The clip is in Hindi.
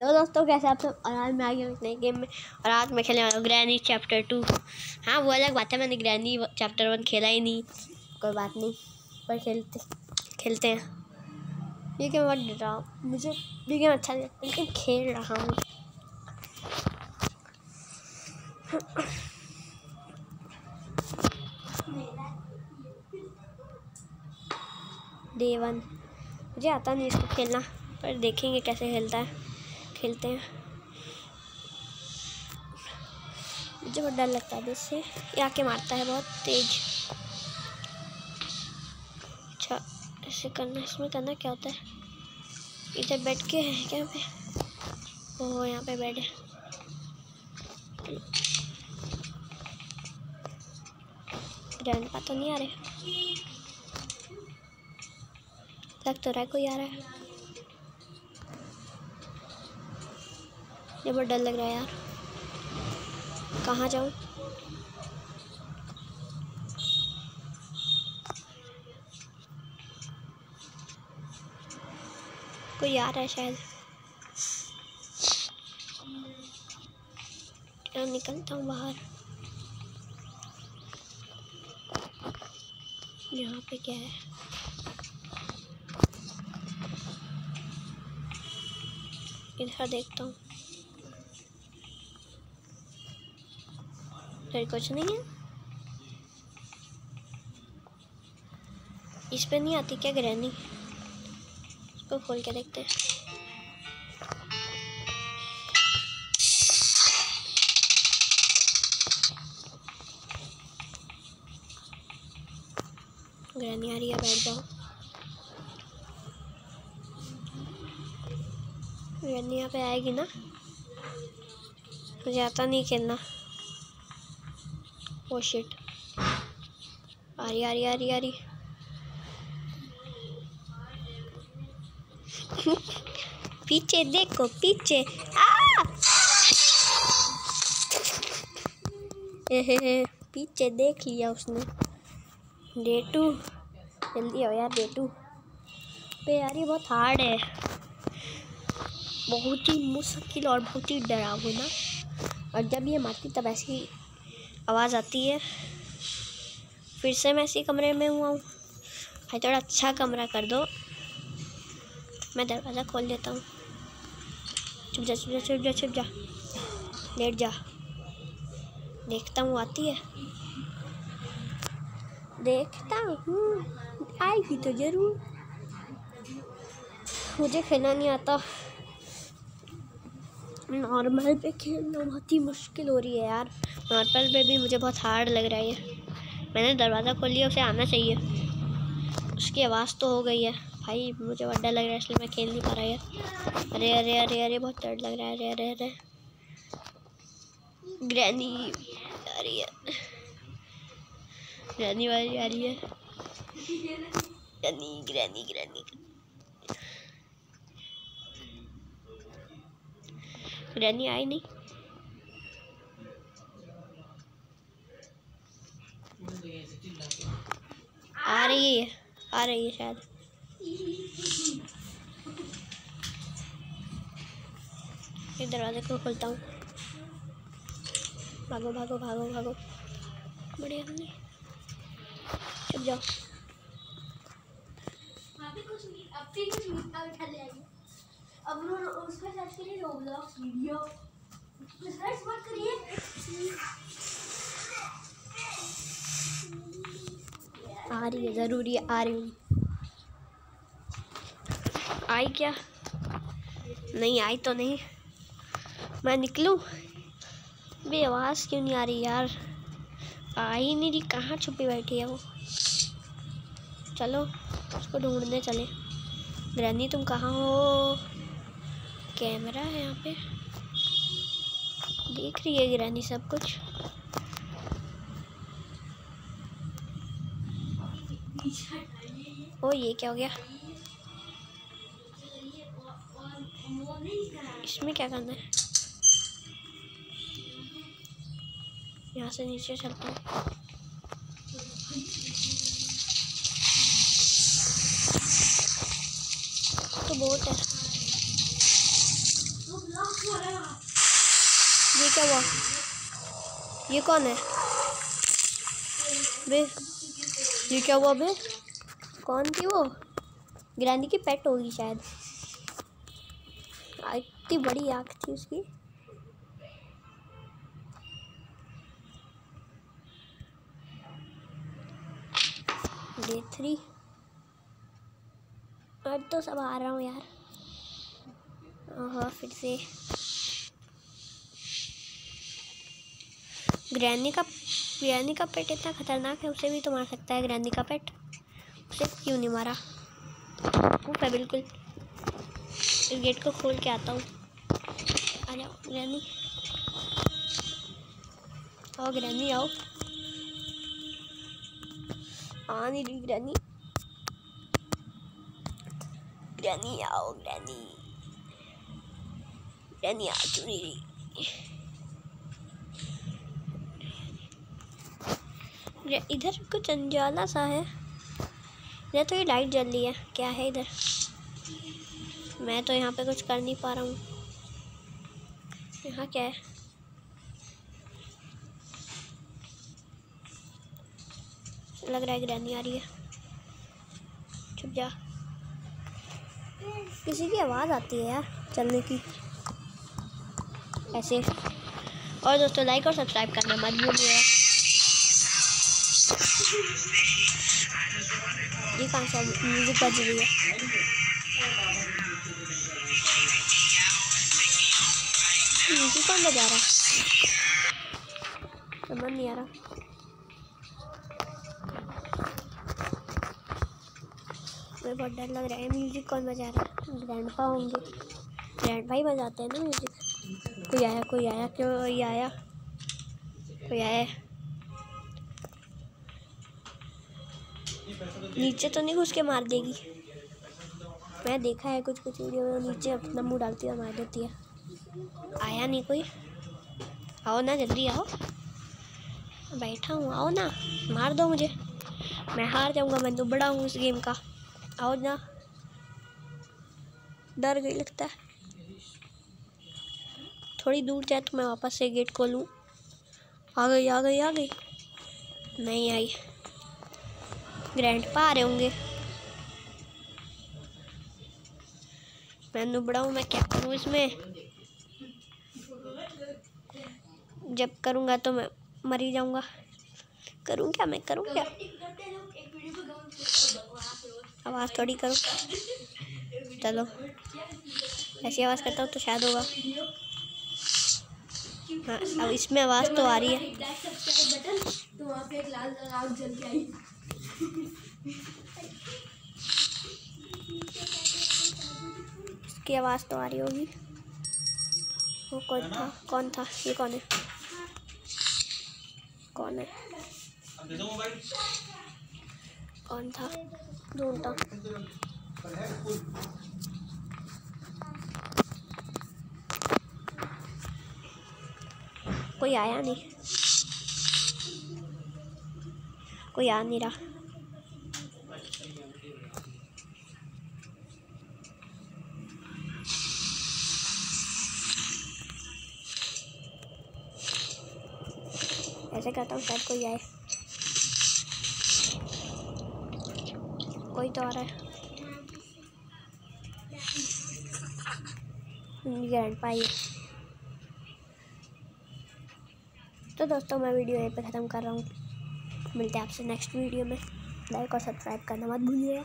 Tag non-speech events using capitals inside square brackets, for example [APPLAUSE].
तो दोस्तों, कैसे आप सब? और आज मैं आ गया नए गेम में। और आज मैं खेलने वाला ग्रैनी चैप्टर टू हाँ वो अलग बात है, मैंने ग्रैनी चैप्टर वन खेला ही नहीं। कोई बात नहीं, पर खेलते खेलते हैं। ये गेम बहुत डर रहा मुझे ये गेम अच्छा नहीं लेकिन खेल रहा हूँ। डे वन मुझे आता नहीं इसको खेलना, पर देखेंगे कैसे खेलता है। खेलते हैं। मुझे बहुत डर लगता है इससे ये आके मारता है बहुत तेज। अच्छा ऐसे करना, इसमें करना क्या होता है? इधर बैठ के है क्या पे? ओह, यहाँ पे बैठ। है पा तो नहीं आ रहे। लग तो रहा है कोई आ रहा है। ये बहुत डर लग रहा है यार। कहाँ जाऊँ? कोई आ रहा है शायद। निकलता हूँ बाहर। यहाँ पे क्या है? इधर देखता हूँ। फिर कुछ नहीं है। इस पर नहीं आती क्या ग्रैनी इसको खोल के देखते हैं। ग्रैनी आ रही है, बैठ जाओ। ग्रैनी यहाँ पे आएगी ना? मुझे आता नहीं खेलना। ओ शिट आ रही आ रही आ रही आ रही पीछे देखो, पीछे। आ! [LAUGHS] पीछे देख लिया उसने। डे टू जल्दी आओ यार डे टू पे यार, ये बहुत हार्ड है। बहुत ही मुश्किल और बहुत ही डरावना। और जब ये मारती, तब ऐसी आवाज़ आती है। फिर से मैं इसी कमरे में हुआ हूँ। भाई, थोड़ा अच्छा कमरा कर दो। मैं दरवाज़ा खोल देता हूँ। चुप जा चुप जा चुप जा चुप जा। लेट जा। देखता हूँ, आती है। देखता हूँ। आएगी तो ज़रूर। मुझे खेलना नहीं आता। नॉर्मल पे खेलना बहुत ही मुश्किल हो रही है यार। नॉर्मल पे भी मुझे बहुत हार्ड लग रहा है मैंने दरवाज़ा खोल लिया, उसे आना चाहिए। उसकी आवाज़ तो हो गई है। भाई, मुझे बहुत डर लग रहा है, इसलिए मैं खेल नहीं पा रहा है अरे अरे अरे अरे, बहुत डर लग रहा है। अरे अरे अरे। ग्रैनी आ रही है ग्रैनी वाली आ रही है। Granny granny granny. ग्रैनी आई नहीं। आ रही है आ रही है शायद। ये दरवाजे को खोलता हूँ। भागो भागो भागो भागो। बढ़िया हमने चुप जाओ। अब उसका सर्च करिए वीडियो सर्च मत करिए। आ रही है, ज़रूरी आ रही हूँ। आई क्या? नहीं, आई तो नहीं। मैं निकलूँ? भी आवाज़ क्यों नहीं आ रही यार? आई नहीं रही, कहाँ छुपी बैठी है वो? चलो, उसको ढूँढने चले। ग्रैनी तुम कहाँ हो? कैमरा है यहाँ पे। देख रही है गिरानी सब कुछ। ओ, ये क्या हो गया? इसमें क्या करना है? यहाँ से नीचे चलता हूँ। तो बहुत है ये क्या हुआ? ये कौन है? बे, ये क्या हुआ बे? कौन थी वो? ग्रैनी की पेट होगी शायद। इतनी बड़ी आँख थी उसकी। डे थ्री अब तो सब आ रहा हूँ यार। हाँ फिर से। ग्रैनी का ग्रैनी का पेट इतना खतरनाक है, उसे भी तो मार सकता है ग्रैनी का पेट। उसे क्यों नहीं मारा? वो है बिल्कुल गेट को खोल के आता हूँ। आ जाओ ग्रैनी आओ ग्रैनी आओ। आ नहीं रही ग्रैनी ग्रैनी आओ ग्रैनी ग्रैनी आ क्यों नहीं रही इधर कुछ अंजाला सा है। इधर तो ये लाइट जल रही है। क्या है इधर? मैं तो यहाँ पे कुछ कर नहीं पा रहा हूँ। यहाँ क्या है? लग रहा है ग्रैनी आ रही है। चुप जा। किसी की आवाज़ आती है यार चलने की। ऐसे। और दोस्तों लाइक और सब्सक्राइब करना मत भूलिएगा। ये कहाँ से म्यूज़िक बज रही है म्यूज़िक कौन बजा रहा है समझ नहीं आ रहा मुझे बहुत डर लग रहा है म्यूज़िक कौन बजा रहा है ग्रैंड पा होंगे ग्रैंड भाई बजाते हैं ना म्यूज़िक कोई आया कोई आया क्यों आया कोई आया नीचे तो नहीं घुस के मार देगी। मैं देखा है कुछ कुछ वीडियो में नीचे अपना मुँह डालती है मार देती है। आया नहीं कोई? आओ ना, जल्दी आओ। बैठा हूँ, आओ ना, मार दो मुझे। मैं हार जाऊँगा, मैं तो बड़ा हूँ इस गेम का। आओ ना। डर गई लगता है। थोड़ी दूर जाए तो मैं वापस से गेट खोलूँ। आ गई आ गई आ गई। नहीं आई। ग्रैंड पा आ रहे होंगे। मैं नुबड़ा हूँ मैं क्या करूँ इसमें? जब करूँगा तो मैं मर ही जाऊँगा। करूँ क्या मैं? करूँ क्या? आवाज़ थोड़ी करो। चलो, ऐसी आवाज़ करता हूँ तो शायद होगा। हाँ अब इसमें आवाज़ तो आ रही है। इसकी आवाज़ तो आ रही होगी। वो कौन था? कौन था? ये कौन है? कौन है? कौन था? ढूंढता कोई आया नहीं? कोई आ नहीं रहा। ऐसे करता हूँ, शायद कोई आए। कोई तो आ रहा है। ग्रैंड पाई तो दोस्तों, मैं वीडियो यहीं पे ख़त्म कर रहा हूँ। मिलते हैं आपसे नेक्स्ट वीडियो में। लाइक और सब्सक्राइब करना मत भूलिएगा